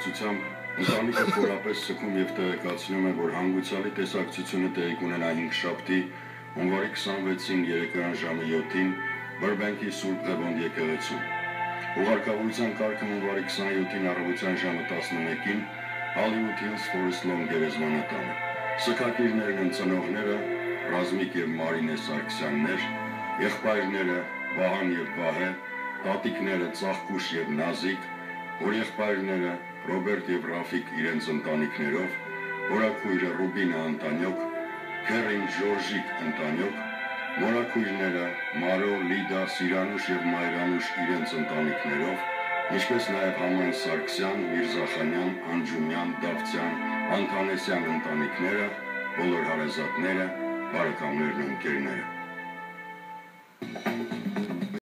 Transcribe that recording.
կապակցությամբ ընտանիքը խորապես սքում եւ տեղեկացնում է, որ հանգուցալի տեսակցությունը տեղի կունենա 5 շաբթի հունվարի 26-ին երեկոյան ժամը 7-ին Բրբենկի Սուրբ Ղևոնդ եկեղեցում։ Ուղարկավորության կարգը հունվարի 27-ին առավոտյան ժամը 11-ին Hollywood Hills Forest Lawn գերեզմանատանը։ Սքակիրներն են ծնողները Ռազմիկ եւ Մարինե Սարգսյաններ, եղբայրները Վահան եւ Վահե, տատիկները Ծաղկուշ եւ Նազիկ, հորեղբայրները Ռոբերտ եւ Ռաֆիկ իրենց ընտանիքներով, հորաքույրը Ռուբինա Անտանյոկ, Քերին Ժորժիկ Անտանյոկ, մորաքույրները Մարո, Լիդա, Սիրանուշ եւ Մայրանուշ իրենց ընտանիքներով, ինչպես նաև Համան Սարգսյան, Միրզախանյան, Անջումյան, Դավթյան, Անտանեսյան ընտանիքները, բոլոր հարազատները, բարեկամներն ու ընկերները։